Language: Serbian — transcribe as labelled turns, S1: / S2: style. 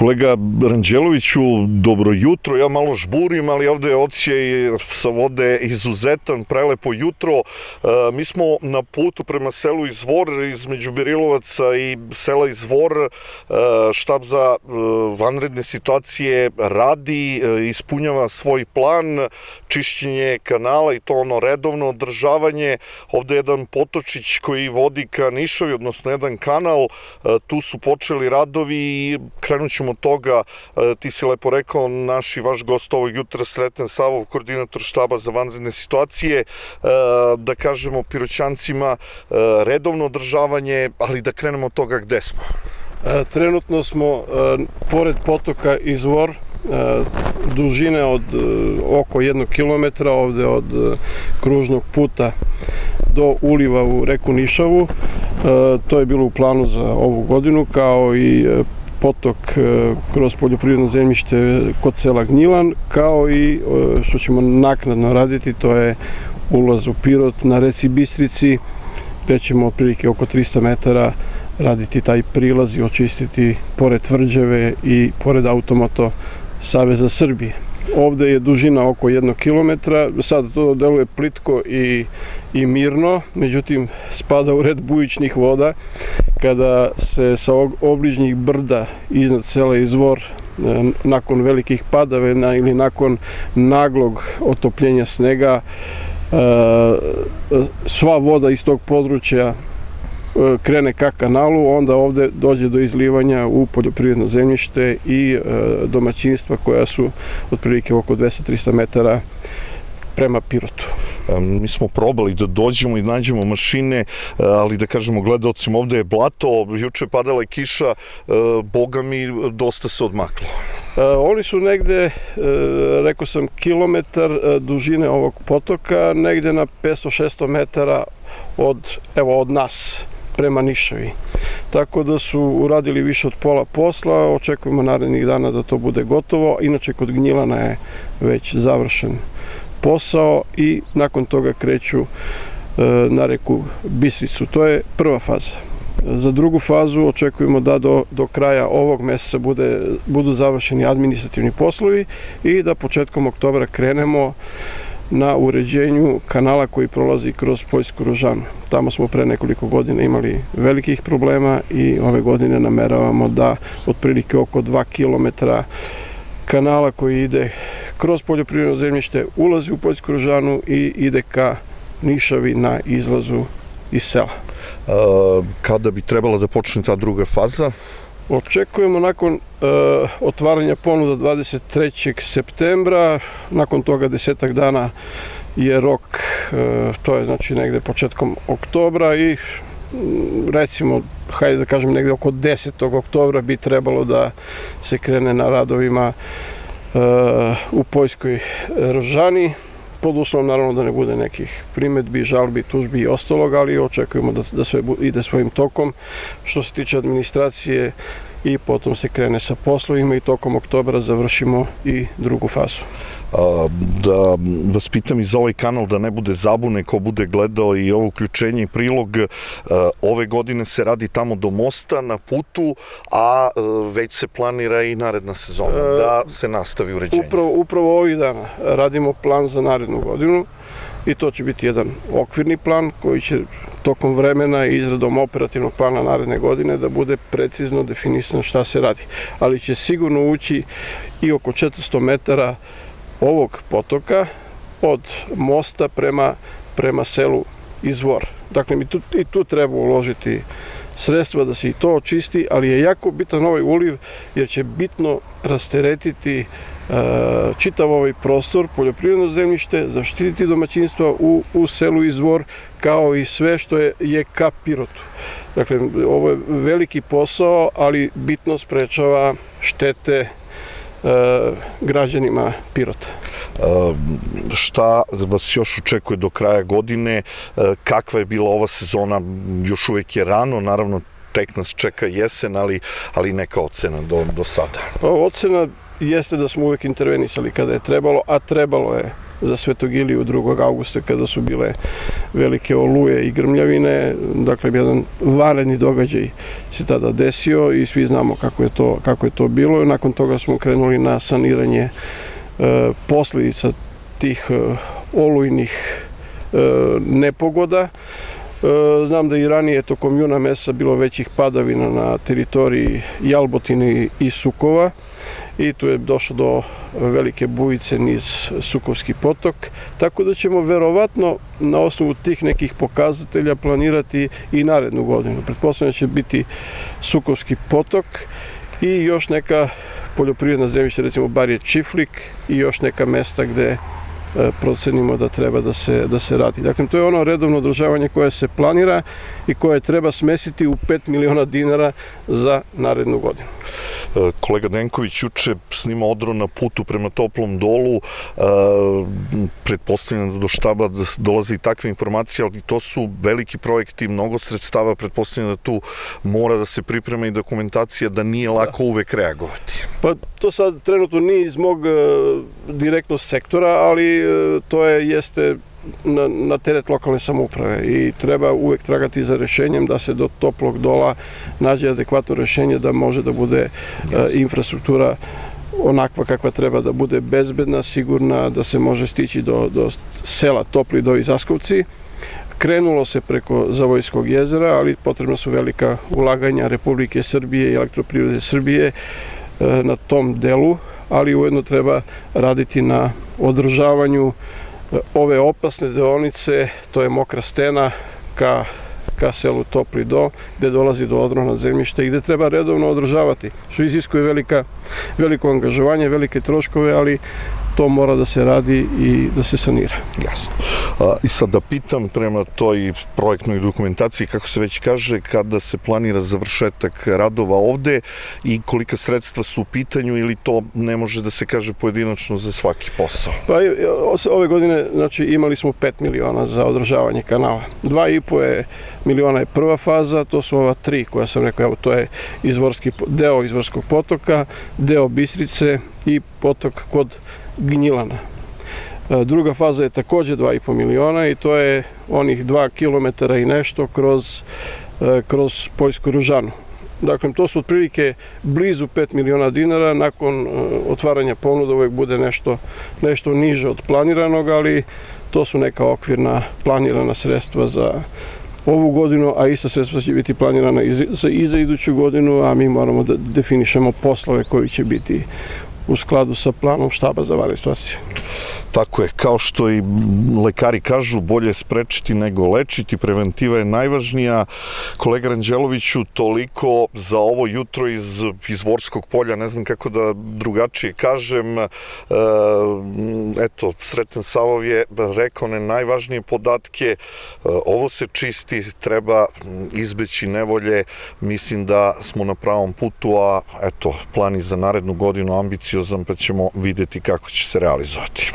S1: Kolega Ranđeloviću, dobro jutro, ja malo žburim, ali ovde je odsjej sa vode izuzetan, prelepo jutro. E, mi smo na putu prema selu Izvor, između Birilovaca i sela Izvor. E, štab za e, vanredne situacije radi, ispunjava svoj plan, čišćenje kanala i to ono redovno održavanje. Ovde je jedan potočić koji vodi ka Nišavi, odnosno jedan kanal. Tu su počeli radovi i krenut ćemo toga, e, ti si lepo rekao, naš i vaš gost ovog jutra Sreten Savov, koordinator štaba za vanredne situacije, e, da kažemo piroćancima e, redovno održavanje, ali da krenemo od toga gde smo.
S2: Trenutno smo pored potoka Izvor, dužine od oko jednog kilometra ovde od kružnog puta do uliva u reku Nišavu. To je bilo u planu za ovu godinu kao i potok e, kroz poljoprivredno zemljište kod sela Gnjilan, kao i e, što ćemo naknadno raditi, to je ulaz u Pirot na reci Bistrici, gde ćemo otprilike oko 300 metara raditi taj prilaz i očistiti pored tvrđave i pored automoto Saveza Srbije. Ovde je dužina oko 1 km, sada to deluje plitko i, i mirno, međutim spada u red bujičnih voda kada se sa obližnjih brda iznad sela izvor e, nakon velikih padavina ili nakon naglog otopljenja snega e, sva voda iz tog područja E, krene ka kanalu, onda ovde dođe do izlivanja u poljoprivredno zemljište i domaćinstva koja su otprilike oko 200-300 metara prema Pirotu.
S1: Mi smo probali da dođemo i nađemo mašine, e, ali da kažemo gledalcima, ovde je blato, juče padala je kiša, boga mi dosta se odmaklo.
S2: Oni su negde, rekao sam, kilometar dužine ovog potoka, negde na 500-600 metara od, evo, od nas prema Nišavi. Tako da su uradili više od pola posla, očekujemo narednih dana da to bude gotovo. Inače, kod Gnjilana je već završen posao i nakon toga kreću e, na reku Bistricu. To je prva faza. Za drugu fazu očekujemo da do, do kraja ovog meseca bude, budu završeni administrativni poslovi i da početkom oktobra krenemo na uređenju kanala koji prolazi kroz Poljsku Rožanu. Tamo smo pre nekoliko godina imali velikih problema i ove godine nameravamo da otprilike oko 2 km kanala koji ide kroz poljoprivredno zemljište ulazi u Poljsku Rožanu i ide ka Nišavi na izlazu iz sela.
S1: E, kada bi trebala da počne ta druga faza?
S2: Očekujemo nakon e, otvaranja ponuda 23. septembra, nakon toga desetak dana je rok, e, to je znači negde početkom oktobra i recimo, hajde da kažem negde oko 10. oktobra bi trebalo da se krene na radovima e, u Poljskoj Rožani pod uslovom naravno da ne bude nekih primetbi, žalbi, tužbi i ostalog, ali očekujemo da, da sve ide svojim tokom. Što se tiče administracije i potom se krene sa poslovima i tokom oktobra završimo i drugu fazu.
S1: Da vas pitam i za ovaj kanal da ne bude zabune ko bude gledao i ovo uključenje i prilog ove godine se radi tamo do mosta na putu a već se planira i naredna sezona e, da se nastavi uređenje.
S2: Upravo, upravo ovih dana radimo plan za narednu godinu i to će biti jedan okvirni plan koji će tokom vremena i izradom operativnog plana naredne godine da bude precizno definisan šta se radi. Ali će sigurno ući i oko 400 metara ovog potoka od mosta prema, prema selu Izvor. Dakle, mi tu, i tu treba uložiti sredstva da se i to očisti, ali je jako bitan ovaj uliv jer će bitno rasteretiti e, čitav ovaj prostor, poljoprivredno zemljište, zaštititi domaćinstva u, u selu Izvor, kao i sve što je, je ka Pirotu. Dakle, ovo je veliki posao, ali bitno sprečava štete građanima Pirota. E,
S1: šta vas još očekuje do kraja godine? E, kakva je bila ova sezona? Još uvek je rano, naravno tek nas čeka jesen, ali, ali neka ocena do, do sada.
S2: Pa ocena jeste da smo uvek intervenisali kada je trebalo, a trebalo je za Svetogiliju 2. augusta kada su bile velike oluje i grmljavine, dakle jedan vanredni događaj se tada desio i svi znamo kako je to, kako je to bilo. Nakon toga smo krenuli na saniranje e, posljedica tih e, olujnih e, nepogoda. E, znam da i ranije tokom juna mesa bilo većih padavina na teritoriji Jalbotine i Sukova i tu je došlo do velike bujice niz Sukovski potok, tako da ćemo verovatno na osnovu tih nekih pokazatelja planirati i narednu godinu. Pretpostavljam da će biti Sukovski potok i još neka poljoprivredna zemljišta, recimo bar je Čiflik i još neka mesta gde procenimo da treba da se, da se radi. Dakle, to je ono redovno održavanje koje se planira i koje treba smesiti u 5 miliona dinara za narednu godinu.
S1: E, kolega Denković juče snima odron na putu prema toplom dolu, e, pretpostavljam da do štaba da dolaze i takve informacije, ali to su veliki projekti, mnogo sredstava, pretpostavljam da tu mora da se priprema i dokumentacija, da nije lako uvek reagovati.
S2: Pa to sad trenutno nije iz mog direktno sektora, ali to je, jeste na, na teret lokalne samouprave i treba uvek tragati za rešenjem da se do toplog dola nađe adekvatno rešenje da može da bude yes. infrastruktura onakva kakva treba da bude bezbedna, sigurna, da se može stići do, do sela Topli do Izaskovci. Krenulo se preko Zavojskog jezera, ali potrebna su velika ulaganja Republike Srbije i elektroprivrede Srbije na tom delu, ali ujedno treba raditi na održavanju ove opasne deonice, to je mokra stena ka, ka selu Topli do, gde dolazi do odrona zemljišta i gde treba redovno održavati, što iziskuje velika, veliko angažovanje, velike troškove, ali to mora da se radi i da se sanira.
S1: Jasno. A, I sad da pitam prema toj projektnoj dokumentaciji, kako se već kaže, kada se planira završetak radova ovde i kolika sredstva su u pitanju ili to ne može da se kaže pojedinačno za svaki posao?
S2: Pa ove godine znači, imali smo 5 miliona za održavanje kanala. 2,5 je miliona je prva faza, to su ova tri koja sam rekao, evo to je izvorski, deo izvorskog potoka, deo Bistrice i potok kod Gnjilana. E, druga faza je takođe 2,5 miliona i to je onih 2 km i nešto kroz, e, kroz Poljsku Ružanu. Dakle, to su otprilike blizu 5 miliona dinara, nakon e, otvaranja ponuda uvek bude nešto, nešto niže od planiranog, ali to su neka okvirna planirana sredstva za ovu godinu, a ista sredstva će biti planirana i za, i za iduću godinu, a mi moramo da definišemo poslove koji će biti u skladu sa planom štaba za vane situacije.
S1: Tako je, kao što i lekari kažu, bolje sprečiti nego lečiti, preventiva je najvažnija. Kolega Ranđeloviću, toliko za ovo jutro iz, iz Vorskog polja, ne znam kako da drugačije kažem. E, eto, Sreten Savov je rekao ne najvažnije podatke, e, ovo se čisti, treba izbeći nevolje, mislim da smo na pravom putu, a eto, plani za narednu godinu ambiciozan, pa ćemo videti kako će se realizovati.